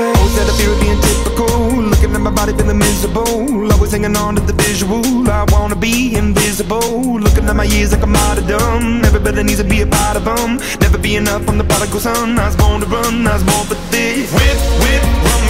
Always had a fear of being typical. Looking at my body feeling miserable. Always hanging on to the visual. I wanna be invisible. Looking at my years like a martyrdom. Everybody needs to be a part of them. Never be enough from the prodigal son. I was born to run. I was born for this. Whip, whip, run